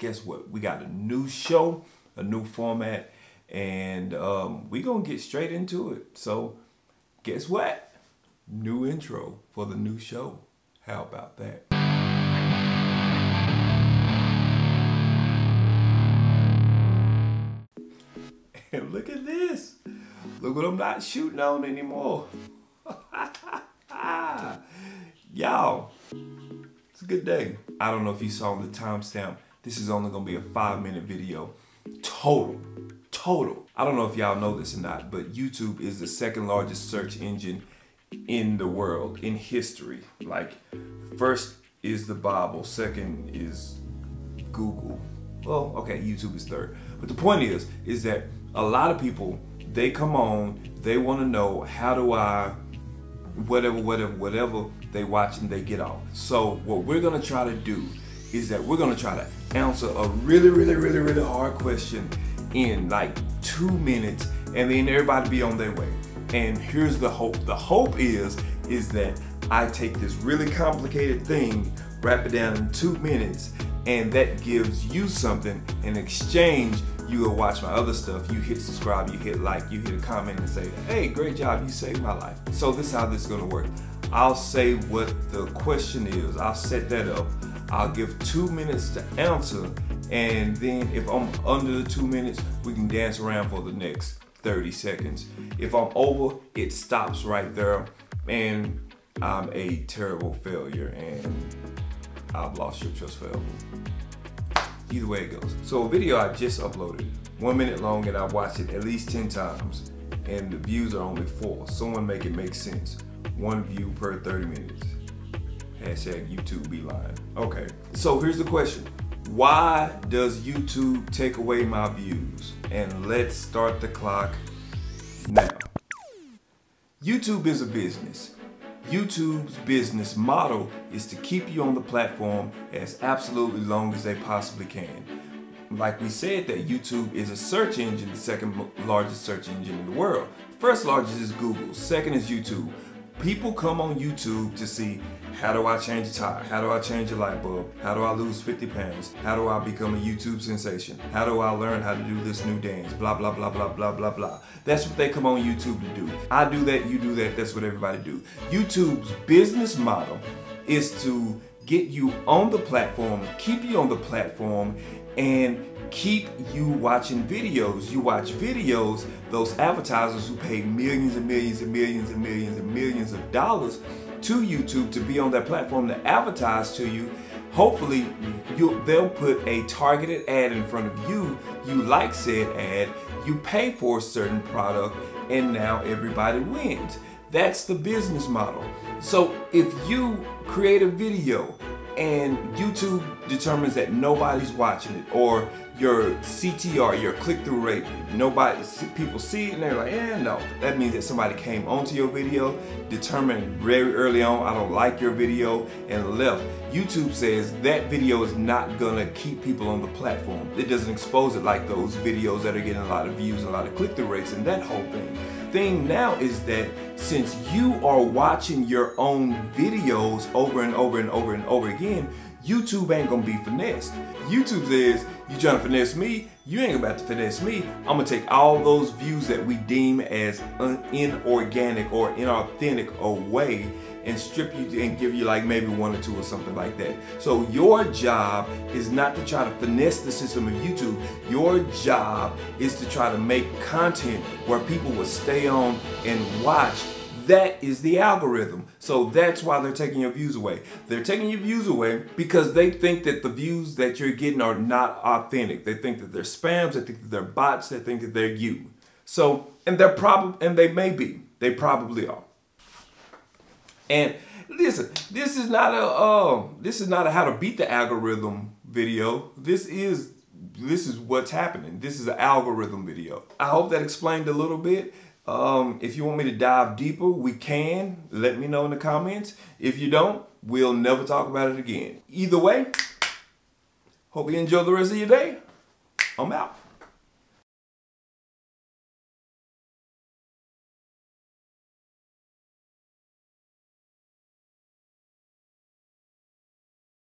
Guess what? We got a new show, a new format, and um, we're going to get straight into it. So, guess what? New intro for the new show. How about that? And look at this. Look what I'm not shooting on anymore. Y'all, it's a good day. I don't know if you saw the timestamp. This is only gonna be a five minute video. Total, total. I don't know if y'all know this or not, but YouTube is the second largest search engine in the world, in history. Like, first is the Bible, second is Google. Well, okay, YouTube is third. But the point is, is that a lot of people, they come on, they wanna know how do I, whatever, whatever, whatever they watch and they get off. So what we're gonna try to do is that we're gonna try to answer a really, really, really, really hard question in like two minutes and then everybody be on their way. And here's the hope. The hope is, is that I take this really complicated thing, wrap it down in two minutes, and that gives you something in exchange you go watch my other stuff, you hit subscribe, you hit like, you hit a comment and say, hey, great job, you saved my life. So this is how this is gonna work. I'll say what the question is, I'll set that up, I'll give two minutes to answer, and then if I'm under the two minutes, we can dance around for the next 30 seconds. If I'm over, it stops right there, and I'm a terrible failure, and I've lost your trust forever either way it goes. So a video I just uploaded, one minute long and I watched it at least 10 times and the views are only four. Someone make it make sense. One view per 30 minutes. Hashtag YouTube be lying. Okay, so here's the question. Why does YouTube take away my views? And let's start the clock now. YouTube is a business. YouTube's business model is to keep you on the platform as absolutely long as they possibly can. Like we said that YouTube is a search engine, the second largest search engine in the world. First largest is Google, second is YouTube. People come on YouTube to see how do I change a tire? How do I change a light bulb? How do I lose 50 pounds? How do I become a YouTube sensation? How do I learn how to do this new dance? Blah, blah, blah, blah, blah, blah, blah. That's what they come on YouTube to do. I do that, you do that, that's what everybody do. YouTube's business model is to get you on the platform, keep you on the platform, and keep you watching videos. You watch videos, those advertisers who pay millions and millions and millions and millions and millions of dollars to YouTube to be on that platform to advertise to you. Hopefully, they'll put a targeted ad in front of you. You like said ad, you pay for a certain product, and now everybody wins. That's the business model. So if you create a video and YouTube determines that nobody's watching it or your CTR, your click-through rate, nobody, people see it and they're like, yeah, no. That means that somebody came onto your video, determined very early on, I don't like your video, and left. YouTube says that video is not gonna keep people on the platform. It doesn't expose it like those videos that are getting a lot of views, a lot of click-through rates, and that whole thing. Thing now is that since you are watching your own videos over and over and over and over again, YouTube ain't gonna be finessed. YouTube says, you trying to finesse me? You ain't about to finesse me. I'm gonna take all those views that we deem as inorganic or inauthentic away and strip you and give you like maybe one or two or something like that. So your job is not to try to finesse the system of YouTube. Your job is to try to make content where people will stay on and watch that is the algorithm. So that's why they're taking your views away. They're taking your views away because they think that the views that you're getting are not authentic. They think that they're spams, they think that they're bots, they think that they're you. So, and they're probably, and they may be, they probably are. And listen, this is not a, uh, this is not a how to beat the algorithm video. This is, this is what's happening. This is an algorithm video. I hope that explained a little bit. Um, if you want me to dive deeper, we can. Let me know in the comments. If you don't, we'll never talk about it again. Either way, hope you enjoy the rest of your day. I'm out.